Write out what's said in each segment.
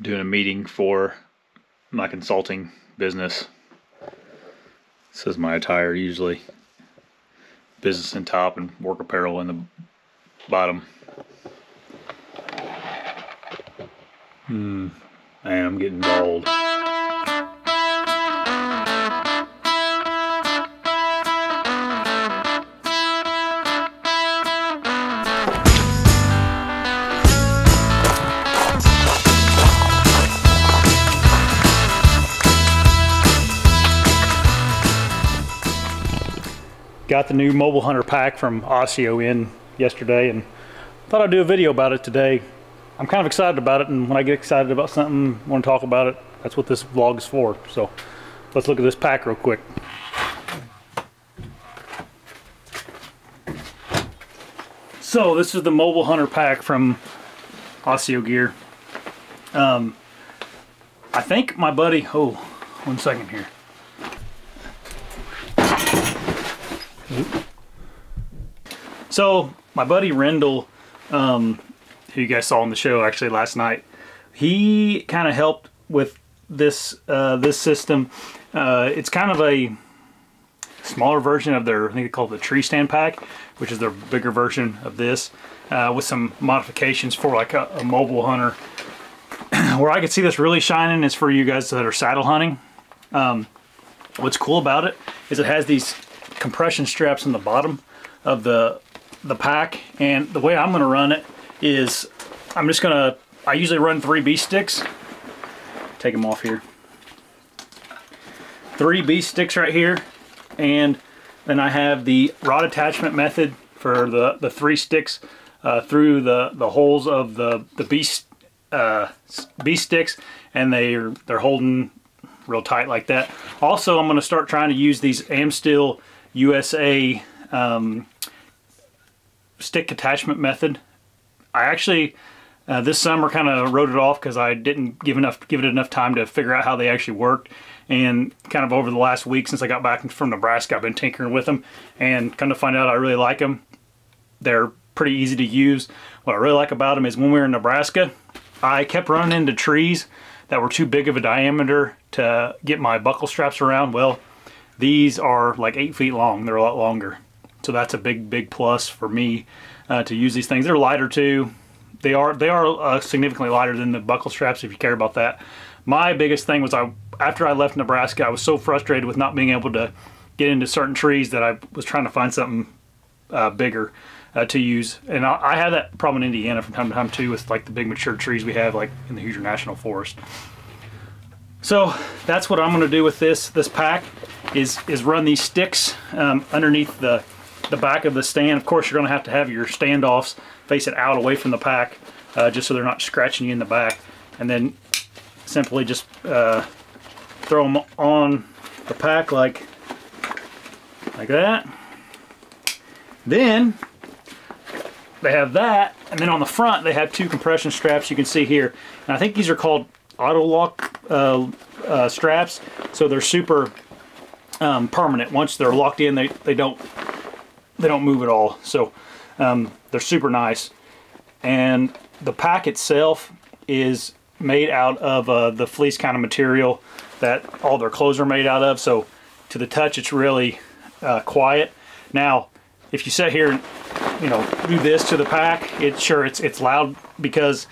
doing a meeting for my consulting business. This is my attire usually. Business in top and work apparel in the bottom. Hmm. I'm getting bald. Got the new Mobile Hunter pack from ASIO in yesterday and thought I'd do a video about it today. I'm kind of excited about it and when I get excited about something, want to talk about it, that's what this vlog is for. So let's look at this pack real quick. So this is the Mobile Hunter pack from ASIO Gear. Um, I think my buddy, oh, one second here. So my buddy Rendell, um, who you guys saw on the show actually last night, he kind of helped with this uh, this system. Uh, it's kind of a smaller version of their, I think they call it the tree stand pack, which is their bigger version of this, uh, with some modifications for like a, a mobile hunter. Where I could see this really shining is for you guys that are saddle hunting. Um, what's cool about it is it has these compression straps in the bottom of the the pack. And the way I'm going to run it is I'm just going to I usually run three B sticks. Take them off here. Three B sticks right here. And then I have the rod attachment method for the the three sticks uh, through the the holes of the the B uh, B sticks. And they're they're holding real tight like that. Also I'm going to start trying to use these Amsteel USA um, stick attachment method. I actually uh, this summer kind of wrote it off because I didn't give enough give it enough time to figure out how they actually worked. And kind of over the last week since I got back from Nebraska, I've been tinkering with them and kind of find out I really like them. They're pretty easy to use. What I really like about them is when we were in Nebraska, I kept running into trees that were too big of a diameter to get my buckle straps around. Well, these are like eight feet long. They're a lot longer. So that's a big, big plus for me uh, to use these things. They're lighter too. They are they are uh, significantly lighter than the buckle straps if you care about that. My biggest thing was I after I left Nebraska, I was so frustrated with not being able to get into certain trees that I was trying to find something uh, bigger uh, to use. And I, I have that problem in Indiana from time to time too with like the big mature trees we have like in the Hoosier National Forest. So that's what I'm going to do with this this pack is is run these sticks um, underneath the the back of the stand. Of course, you're going to have to have your standoffs face it out away from the pack, uh, just so they're not scratching you in the back. And then simply just uh, throw them on the pack like like that. Then they have that, and then on the front they have two compression straps you can see here. And I think these are called auto lock uh, uh, straps, so they're super um, permanent. Once they're locked in, they, they don't they don't move at all. So um, they're super nice. And the pack itself is made out of uh, the fleece kind of material that all their clothes are made out of. So to the touch, it's really uh, quiet. Now, if you sit here and you know do this to the pack, it's sure it's it's loud because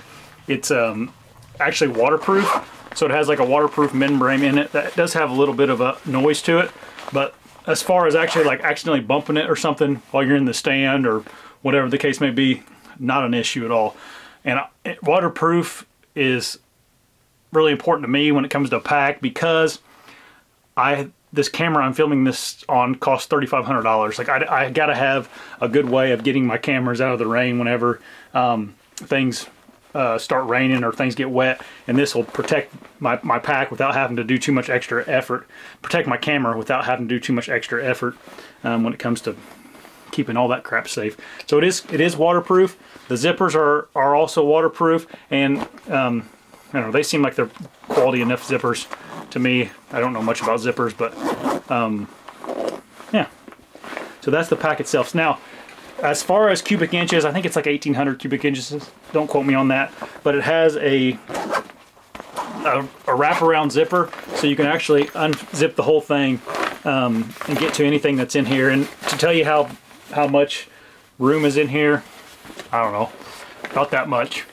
it's um, actually waterproof. So it has like a waterproof membrane in it that does have a little bit of a noise to it. But as far as actually like accidentally bumping it or something while you're in the stand or whatever the case may be, not an issue at all. And waterproof is really important to me when it comes to a pack because I this camera I'm filming this on costs $3,500. Like I, I got to have a good way of getting my cameras out of the rain whenever um, things uh, start raining or things get wet and this will protect my, my pack without having to do too much extra effort protect my camera without having to do too much extra effort um, when it comes to keeping all that crap safe. So it is it is waterproof. The zippers are are also waterproof and um, I don't know they seem like they're quality enough zippers to me. I don't know much about zippers but um, yeah. So that's the pack itself. Now as far as cubic inches, I think it's like 1800 cubic inches. Don't quote me on that. But it has a a, a wraparound zipper, so you can actually unzip the whole thing um, and get to anything that's in here. And to tell you how how much room is in here, I don't know, about that much.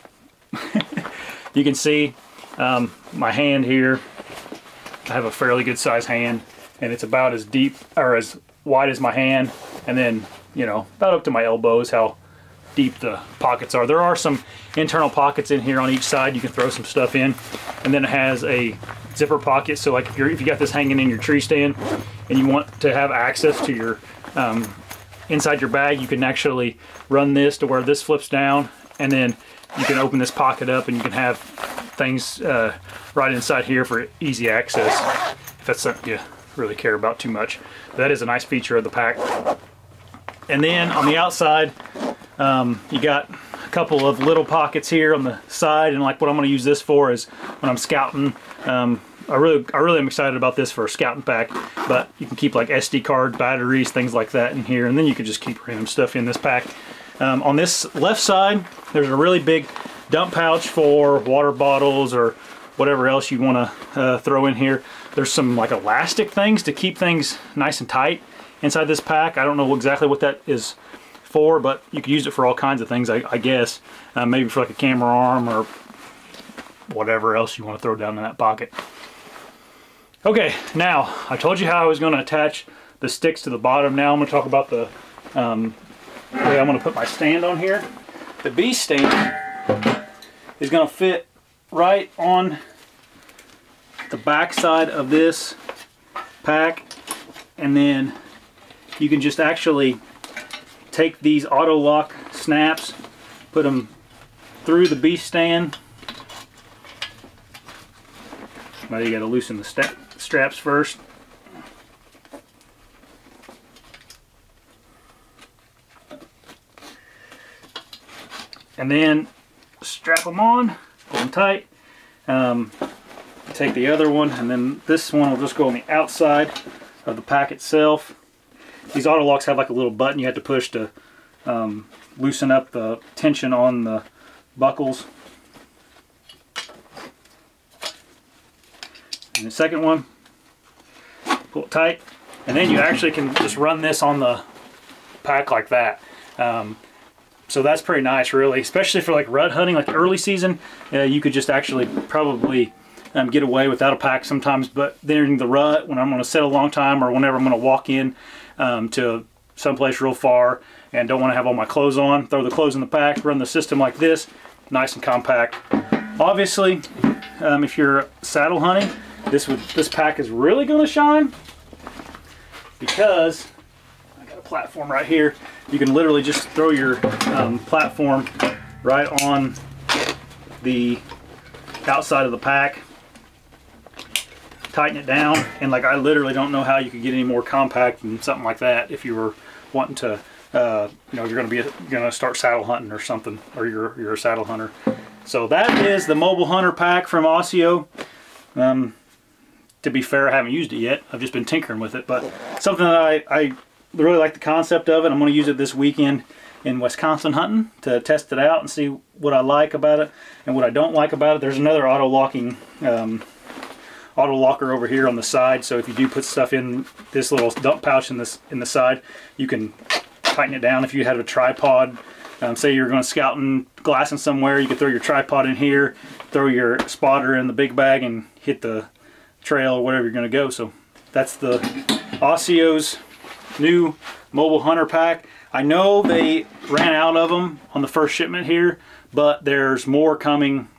you can see um, my hand here. I have a fairly good size hand, and it's about as deep or as wide as my hand, and then you know about up to my elbows. How deep the pockets are. There are some internal pockets in here on each side. You can throw some stuff in. And then it has a zipper pocket. So like if, you're, if you got this hanging in your tree stand and you want to have access to your, um, inside your bag, you can actually run this to where this flips down and then you can open this pocket up and you can have things uh, right inside here for easy access if that's something you really care about too much. But that is a nice feature of the pack. And then on the outside, um, you got a couple of little pockets here on the side, and like what I'm going to use this for is when I'm scouting. Um, I really, I really am excited about this for a scouting pack, but you can keep like SD card, batteries, things like that in here, and then you can just keep random stuff in this pack. Um, on this left side, there's a really big dump pouch for water bottles or whatever else you want to uh, throw in here. There's some like elastic things to keep things nice and tight inside this pack. I don't know exactly what that is for, but you could use it for all kinds of things, I, I guess. Uh, maybe for like a camera arm or whatever else you want to throw down in that pocket. Okay, now, I told you how I was going to attach the sticks to the bottom. Now I'm going to talk about the um, way I'm going to put my stand on here. The B stand is going to fit right on the back side of this pack and then you can just actually take these auto lock snaps, put them through the B stand. Now you got to loosen the straps first. And then strap them on, pull them tight. Um, take the other one, and then this one will just go on the outside of the pack itself. These auto locks have like a little button you have to push to um, loosen up the tension on the buckles. And the second one, pull it tight, and then you actually can just run this on the pack like that. Um, so that's pretty nice, really, especially for like rut hunting, like early season. Uh, you could just actually probably um, get away without a pack sometimes, but during the rut, when I'm going to sit a long time or whenever I'm going to walk in um, to someplace real far and don't want to have all my clothes on, throw the clothes in the pack, run the system like this, nice and compact. Obviously, um, if you're saddle hunting, this would this pack is really going to shine because I got a platform right here. You can literally just throw your um, platform right on the outside of the pack tighten it down and like I literally don't know how you could get any more compact than something like that if you were wanting to uh, you know you're gonna be gonna start saddle hunting or something or you're you're a saddle hunter. So that is the mobile hunter pack from ASIO um, to be fair I haven't used it yet. I've just been tinkering with it but something that I, I really like the concept of it I'm gonna use it this weekend in Wisconsin hunting to test it out and see what I like about it and what I don't like about it. There's another auto locking um, auto locker over here on the side. So if you do put stuff in this little dump pouch in this in the side you can tighten it down. If you had a tripod um, say you're going scouting glassing somewhere you could throw your tripod in here throw your spotter in the big bag and hit the trail or whatever you're going to go. So that's the ASIO's new mobile hunter pack. I know they ran out of them on the first shipment here but there's more coming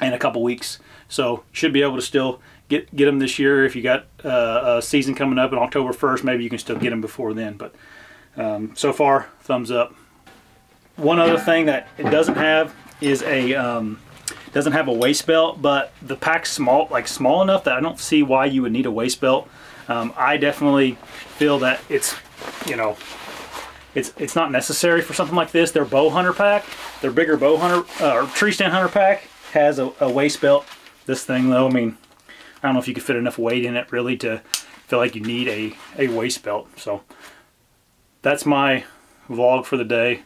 in a couple weeks so should be able to still get get them this year. If you got uh, a season coming up in October 1st, maybe you can still get them before then. But um, so far, thumbs up. One other thing that it doesn't have is a um, doesn't have a waist belt, but the pack's small, like small enough that I don't see why you would need a waist belt. Um, I definitely feel that it's, you know, it's it's not necessary for something like this. Their bow hunter pack, their bigger bow hunter uh, or tree stand hunter pack has a, a waist belt this thing though, I mean, I don't know if you could fit enough weight in it really to feel like you need a, a waist belt. So that's my vlog for the day.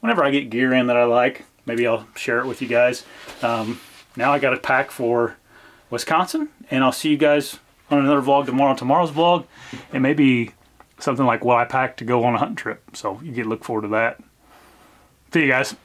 Whenever I get gear in that I like, maybe I'll share it with you guys. Um, now I got a pack for Wisconsin. And I'll see you guys on another vlog tomorrow, tomorrow's vlog. And maybe something like what I packed to go on a hunting trip. So you to look forward to that. See you guys.